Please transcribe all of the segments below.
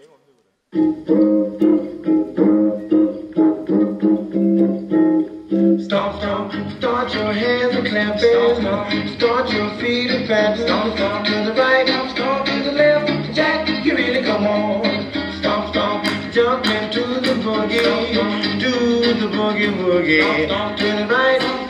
Stomp, stomp, start your hands and clap stomp, stomp. Start your feet and fast. Stomp, stomp to the right, stomp to the left. Jack, you really come on. Stomp, stomp, jump into the boogie. Do the boogie woogie. Stomp, stomp to the right.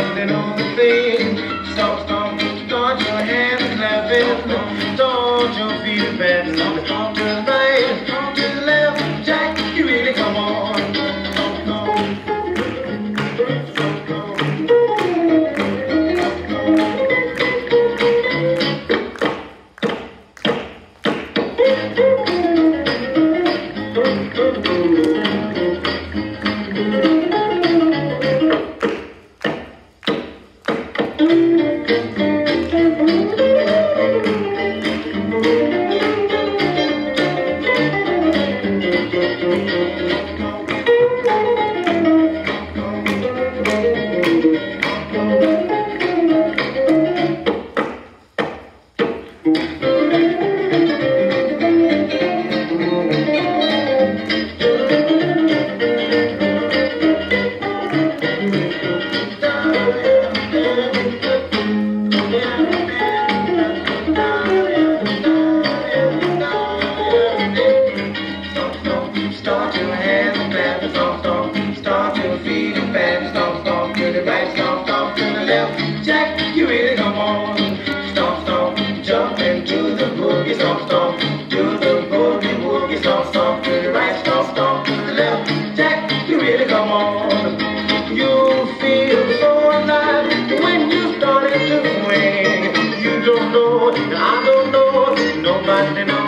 Nobody knows the thing. Stomp, stomp, start your hands clapping. Start your feet patting. Stomp to the right, stomp to the left. Jack, you really come on. Stomp, stomp. Start You feel so alive when you started to swing. You don't know, I don't know, nobody knows.